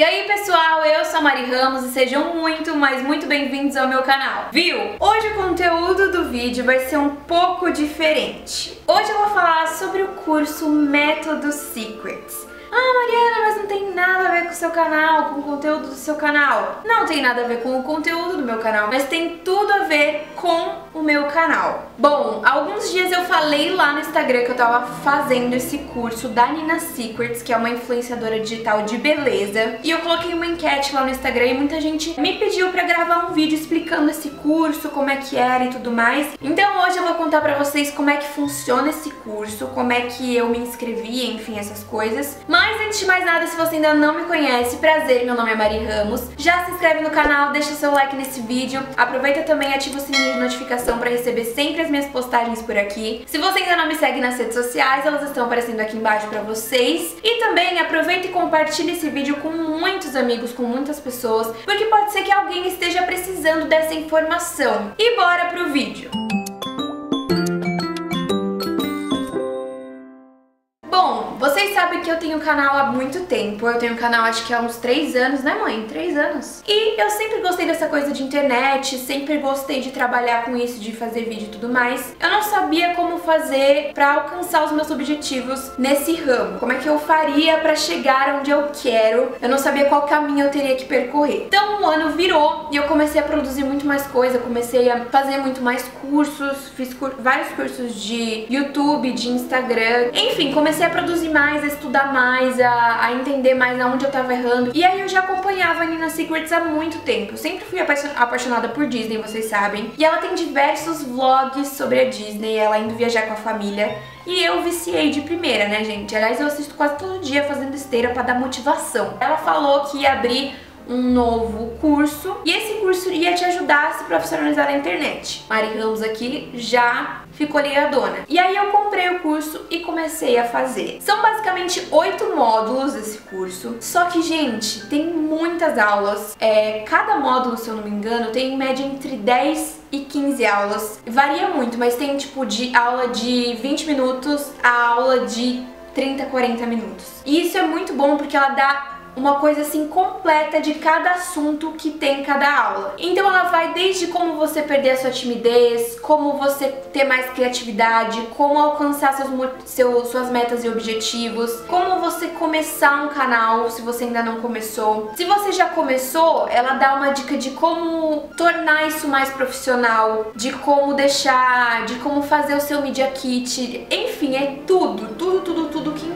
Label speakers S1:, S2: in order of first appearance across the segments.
S1: E aí pessoal, eu sou a Mari Ramos e sejam muito, mas muito bem-vindos ao meu canal, viu? Hoje o conteúdo do vídeo vai ser um pouco diferente. Hoje eu vou falar sobre o curso Método Secrets. Ah, Mariana, mas não tem nada a ver com o seu canal, com o conteúdo do seu canal. Não tem nada a ver com o conteúdo do meu canal, mas tem tudo a ver com o meu canal. Bom, alguns dias eu falei lá no Instagram que eu tava fazendo esse curso da Nina Secrets, que é uma influenciadora digital de beleza, e eu coloquei uma enquete lá no Instagram e muita gente me pediu pra gravar um vídeo explicando esse curso, como é que era e tudo mais. Então hoje eu vou contar pra vocês como é que funciona esse curso, como é que eu me inscrevi, enfim, essas coisas. Mas antes de mais nada, se você ainda não me conhece, prazer, meu nome é Mari Ramos. Já se inscreve no canal, deixa seu like nesse vídeo. Aproveita também e ativa o sininho de notificação para receber sempre as minhas postagens por aqui. Se você ainda não me segue nas redes sociais, elas estão aparecendo aqui embaixo para vocês. E também aproveita e compartilha esse vídeo com muitos amigos, com muitas pessoas, porque pode ser que alguém esteja precisando dessa informação. E bora pro vídeo! Sabem que eu tenho canal há muito tempo, eu tenho canal acho que há uns 3 anos, né mãe? 3 anos. E eu sempre gostei dessa coisa de internet, sempre gostei de trabalhar com isso, de fazer vídeo e tudo mais. Eu não sabia como fazer pra alcançar os meus objetivos nesse ramo. Como é que eu faria pra chegar onde eu quero. Eu não sabia qual caminho eu teria que percorrer. Então o ano virou e eu comecei a produzir muito mais coisa, comecei a fazer muito mais cursos, fiz cur vários cursos de YouTube, de Instagram. Enfim, comecei a produzir mais, estudar mais, a, a entender mais aonde eu tava errando. E aí eu já acompanhava a Nina Secrets há muito tempo. Eu sempre fui apaixonada por Disney, vocês sabem. E ela tem diversos vlogs sobre a Disney, ela indo viajar com a família. E eu viciei de primeira, né, gente? Aliás, eu assisto quase todo dia fazendo esteira para dar motivação. Ela falou que ia abrir um novo curso e esse curso ia te ajudar a se profissionalizar na internet. Mari Ramos aqui já ficou ligadona. E aí eu comprei o curso e comecei a fazer. São basicamente oito módulos esse curso, só que, gente, tem muitas aulas. É, cada módulo, se eu não me engano, tem em média entre 10 e 15 aulas. Varia muito, mas tem tipo de aula de 20 minutos a aula de 30, 40 minutos. E isso é muito bom porque ela dá uma coisa assim completa de cada assunto que tem cada aula. Então ela vai desde como você perder a sua timidez, como você ter mais criatividade, como alcançar seus, seus, suas metas e objetivos, como você começar um canal se você ainda não começou. Se você já começou, ela dá uma dica de como tornar isso mais profissional, de como deixar, de como fazer o seu Media Kit, enfim, é tudo, tudo,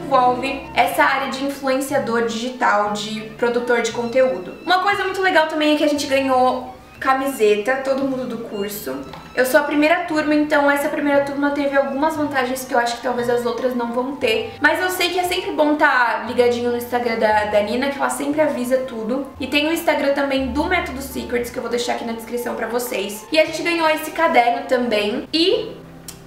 S1: tudo, tudo que envolve essa área de influenciador digital de produtor de conteúdo. Uma coisa muito legal também é que a gente ganhou camiseta, todo mundo do curso. Eu sou a primeira turma, então essa primeira turma teve algumas vantagens que eu acho que talvez as outras não vão ter. Mas eu sei que é sempre bom estar tá ligadinho no Instagram da, da Nina, que ela sempre avisa tudo. E tem o Instagram também do Método Secrets, que eu vou deixar aqui na descrição pra vocês. E a gente ganhou esse caderno também. E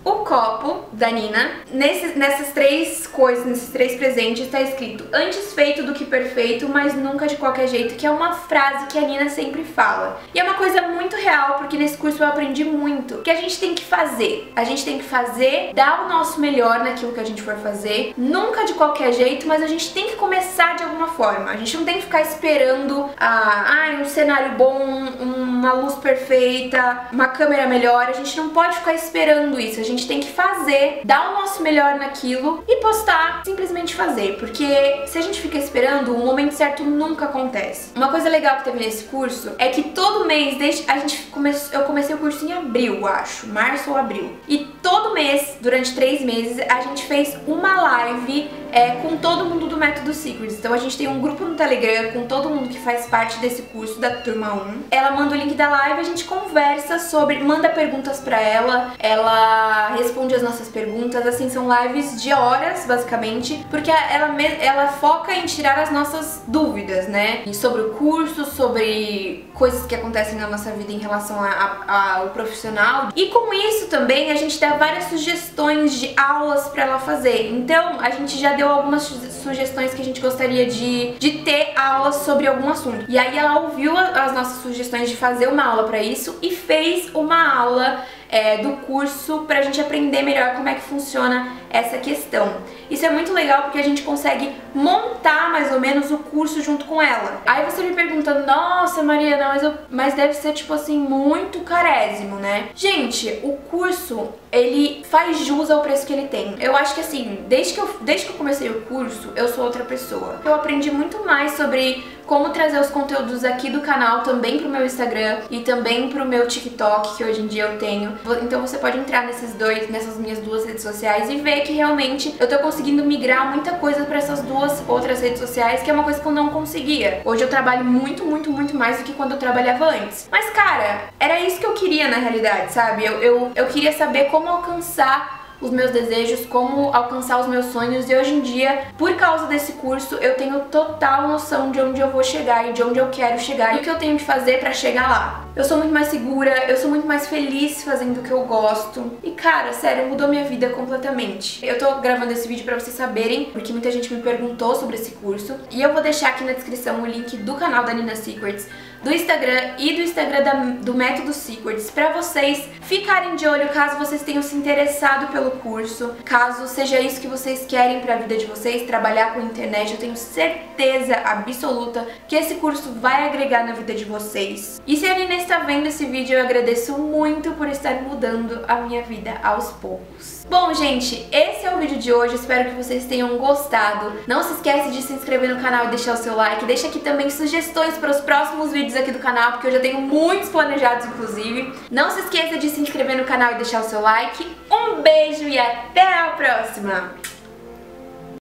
S1: o copo da Nina, nesses, nessas três coisas, nesses três presentes, está escrito antes feito do que perfeito, mas nunca de qualquer jeito, que é uma frase que a Nina sempre fala. E é uma coisa muito real, porque nesse curso eu aprendi muito, que a gente tem que fazer. A gente tem que fazer, dar o nosso melhor naquilo que a gente for fazer, nunca de qualquer jeito, mas a gente tem que começar de alguma forma. A gente não tem que ficar esperando ah, um cenário bom, uma luz perfeita, uma câmera melhor. A gente não pode ficar esperando isso. A gente tem que fazer, dar o nosso melhor naquilo e postar, simplesmente fazer, porque se a gente fica esperando, o momento certo nunca acontece. Uma coisa legal que teve nesse curso é que todo mês, desde a gente começou, eu comecei o curso em abril, acho, março ou abril, e todo mês, durante três meses, a gente fez uma live é, com todo mundo do Método Secrets. Então a gente tem um grupo no Telegram com todo mundo que faz parte desse curso da turma 1. Ela manda o link da live, a gente conversa sobre, manda perguntas pra ela, ela responde as nossas perguntas, assim, são lives de horas, basicamente, porque ela, ela foca em tirar as nossas dúvidas, né? sobre o curso, sobre coisas que acontecem na nossa vida em relação ao profissional. E com isso também a gente dá várias sugestões de aulas pra ela fazer. Então a gente já deu algumas sugestões que a gente gostaria de, de ter aulas sobre algum assunto. E aí ela ouviu as nossas sugestões de fazer uma aula para isso e fez uma aula é, do curso pra gente aprender melhor como é que funciona essa questão. Isso é muito legal porque a gente consegue montar mais ou menos o curso junto com ela. Aí você me pergunta, nossa Mariana, mas, eu, mas deve ser tipo assim muito carésimo, né? Gente, o curso ele faz jus ao preço que ele tem. Eu acho que assim, desde que eu, desde que eu comecei o curso, eu sou outra pessoa. Eu aprendi muito mais sobre como trazer os conteúdos aqui do canal também pro meu Instagram e também pro meu TikTok, que hoje em dia eu tenho. Então você pode entrar nesses dois, nessas minhas duas redes sociais e ver que realmente eu tô conseguindo migrar muita coisa para essas duas outras redes sociais, que é uma coisa que eu não conseguia. Hoje eu trabalho muito, muito, muito mais do que quando eu trabalhava antes. Mas cara, era isso que eu queria na realidade, sabe? Eu, eu, eu queria saber como alcançar os meus desejos, como alcançar os meus sonhos e hoje em dia, por causa desse curso, eu tenho total noção de onde eu vou chegar e de onde eu quero chegar e o que eu tenho que fazer para chegar lá. Eu sou muito mais segura, eu sou muito mais feliz fazendo o que eu gosto. E cara, sério, mudou minha vida completamente. Eu tô gravando esse vídeo pra vocês saberem, porque muita gente me perguntou sobre esse curso. E eu vou deixar aqui na descrição o link do canal da Nina Secrets, do Instagram e do Instagram da, do Método Secrets, pra vocês ficarem de olho caso vocês tenham se interessado pelo curso, caso seja isso que vocês querem pra vida de vocês, trabalhar com internet, eu tenho certeza absoluta que esse curso vai agregar na vida de vocês. E se a Nina está vendo esse vídeo, eu agradeço muito por estar mudando a minha vida aos poucos. Bom, gente, esse é o vídeo de hoje, espero que vocês tenham gostado. Não se esquece de se inscrever no canal e deixar o seu like. Deixa aqui também sugestões para os próximos vídeos aqui do canal, porque eu já tenho muitos planejados, inclusive. Não se esqueça de se inscrever no canal e deixar o seu like. Um beijo e até a próxima!